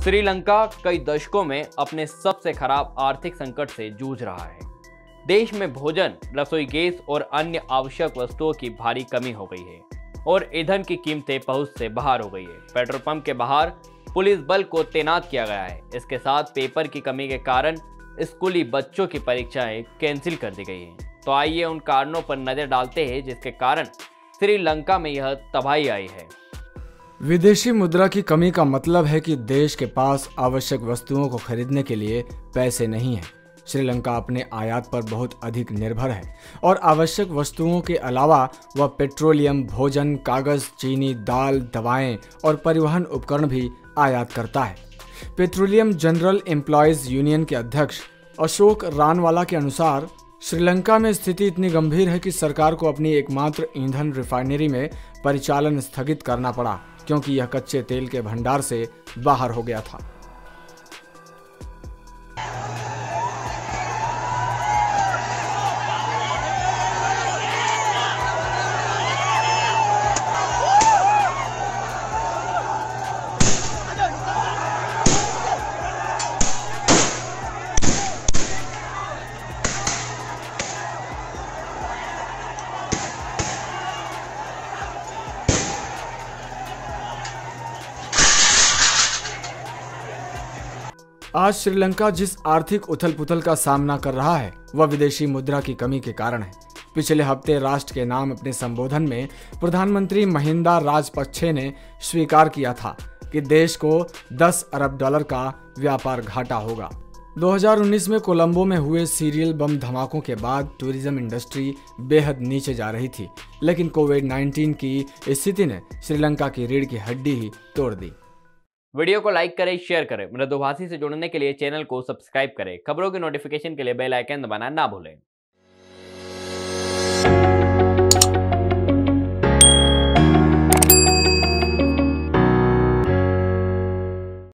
श्रीलंका कई दशकों में अपने सबसे खराब आर्थिक संकट से जूझ रहा है। देश में भोजन, रसोई गैस और अन्य आवश्यक वस्तुओं की भारी कमी हो गई है और ईंधन की कीमतें पहुँच से बाहर हो गई है। पेट्रोल पंप के बाहर पुलिस बल को तैनात किया गया है। इसके साथ पेपर की कमी के कारण स्कूली बच्चों की परीक्षाएँ कैंसिल कर दी गई हैं। तो आइए उन कारणों पर नज़र डालते हैं जिसके कारण श्रीलंका में यह तबाही आई है। विदेशी मुद्रा की कमी का मतलब है कि देश के पास आवश्यक वस्तुओं को खरीदने के लिए पैसे नहीं है। श्रीलंका अपने आयात पर बहुत अधिक निर्भर है और आवश्यक वस्तुओं के अलावा वह पेट्रोलियम, भोजन, कागज़, चीनी, दाल, दवाएँ और परिवहन उपकरण भी आयात करता है। पेट्रोलियम जनरल एम्प्लॉयज़ यूनियन के अध्यक्ष अशोक रानवाला के अनुसार, श्रीलंका में स्थिति इतनी गंभीर है कि सरकार को अपनी एकमात्र ईंधन रिफाइनरी में परिचालन स्थगित करना पड़ा। क्योंकि यह कच्चे तेल के भंडार से बाहर हो गया था। आज श्रीलंका जिस आर्थिक उथल पुथल का सामना कर रहा है, वह विदेशी मुद्रा की कमी के कारण है। पिछले हफ़्ते राष्ट्र के नाम अपने संबोधन में प्रधानमंत्री महिंदा राजपक्षे ने स्वीकार किया था कि देश को 10 अरब डॉलर का व्यापार घाटा होगा। 2019 में कोलंबो में हुए सीरियल बम धमाकों के बाद टूरिज़्म इंडस्ट्री बेहद नीचे जा रही थी, लेकिन कोविड 19 की स्थिति ने श्रीलंका की रीढ़ की हड्डी ही तोड़ दी। वीडियो को लाइक करें, शेयर करें। मृदुभाषी से जुड़ने के लिए चैनल को सब्सक्राइब करें। खबरों की नोटिफिकेशन के लिए बेल आइकन दबाना ना भूलें।